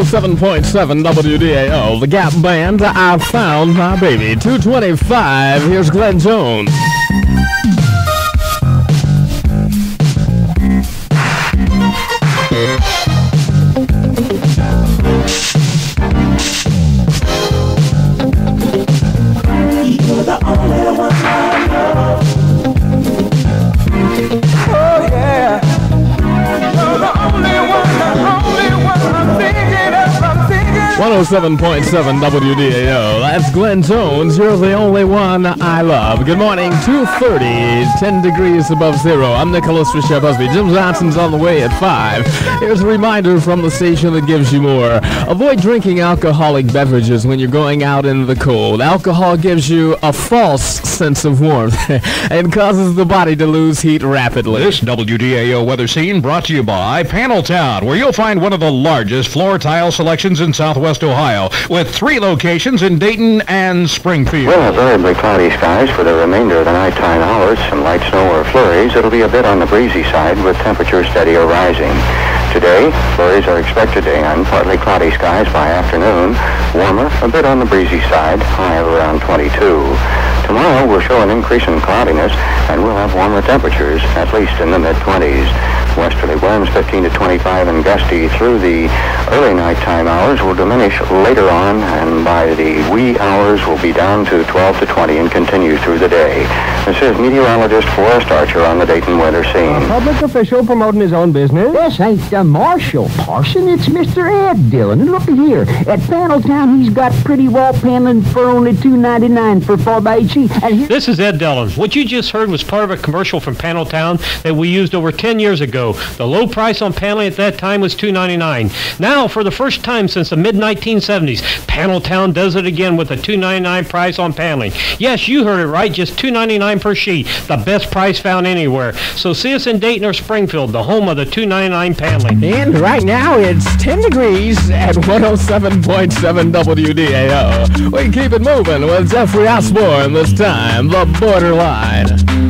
107.7 WDAO, the Gap Band. I found my baby. 225. Here's Glenn Jones. 107.7 WDAO. That's Glenn Jones. You're the only one I love. Good morning. 2.30, 10 degrees above zero. I'm Nicholas Rochelle Busbee. Jim Johnson's on the way at 5. Here's a reminder from the station that gives you more. Avoid drinking alcoholic beverages when you're going out in the cold. Alcohol gives you a false sense of warmth and causes the body to lose heat rapidly. This WDAO weather scene brought to you by Paneltown, where you'll find one of the largest floor tile selections in southwest Ohio, with three locations in Dayton and Springfield. We'll variably cloudy skies for the remainder of the nighttime hours. Some light snow or flurries. It'll be a bit on the breezy side with temperatures steady or rising. Today, flurries are expected and partly cloudy skies by afternoon. Warmer, a bit on the breezy side, high of around 22. Tomorrow will show an increase in cloudiness and we'll have warmer temperatures, at least in the mid-20s. Westerly winds 15 to 25 and gusty through the early nighttime hours will diminish later on and by the wee hours will be down to 12 to 20 and continue through the day. This is meteorologist Forrest Archer on the Dayton weather scene. Public official promoting his own business? This ain't the uh, Marshall Parson, it's Mr. Ed Dillon. And look at here. At Paneltown, he's got pretty wall paneling for only two ninety nine for 4 by 8 sheet. And here, This is Ed Dillon. What you just heard was part of a commercial from Paneltown that we used over 10 years ago. The low price on paneling at that time was $2.99. Now, for the first time since the mid 1970s, Paneltown does it again with a $2.99 price on paneling. Yes, you heard it right, just $2.99 per sheet, the best price found anywhere. So see us in Dayton or Springfield, the home of the $2.99 paneling. And right now it's 10 degrees at 107.7 WDAO. We keep it moving with Jeffrey Osborne time, the borderline.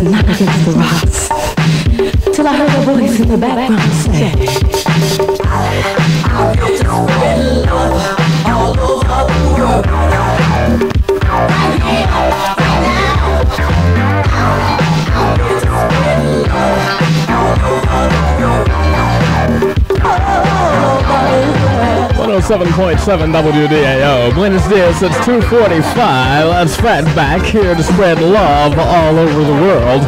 and against the rocks. Till I heard a voice in the background say, 107.7 WDAO. Buenos Dias, it's 245. Let's spread back here to spread love all over the world.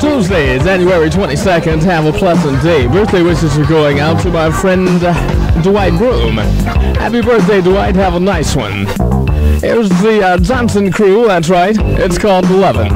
Tuesday, January 22nd. Have a pleasant day. Birthday wishes are going out to my friend uh, Dwight Broom. Happy birthday, Dwight. Have a nice one. Here's the uh, Jonzun Crew. That's right. It's called 11.